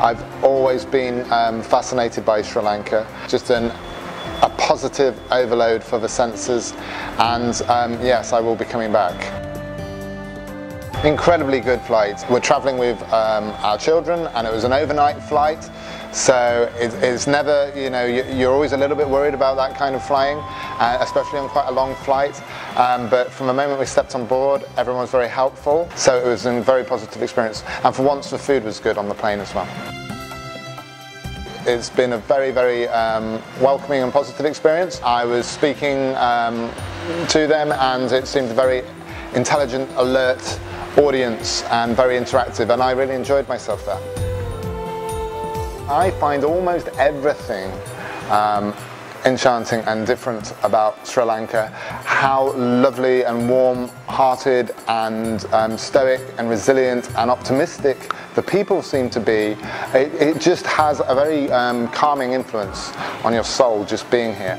I've always been um, fascinated by Sri Lanka. Just an, a positive overload for the senses and um, yes, I will be coming back. Incredibly good flight. We're traveling with um, our children and it was an overnight flight. So it, it's never, you know, you're always a little bit worried about that kind of flying, uh, especially on quite a long flight. Um, but from the moment we stepped on board, everyone was very helpful. So it was a very positive experience. And for once, the food was good on the plane as well. It's been a very, very um, welcoming and positive experience. I was speaking um, to them and it seemed a very intelligent, alert, audience and very interactive and I really enjoyed myself there. I find almost everything um, enchanting and different about Sri Lanka. How lovely and warm-hearted and um, stoic and resilient and optimistic the people seem to be. It, it just has a very um, calming influence on your soul just being here.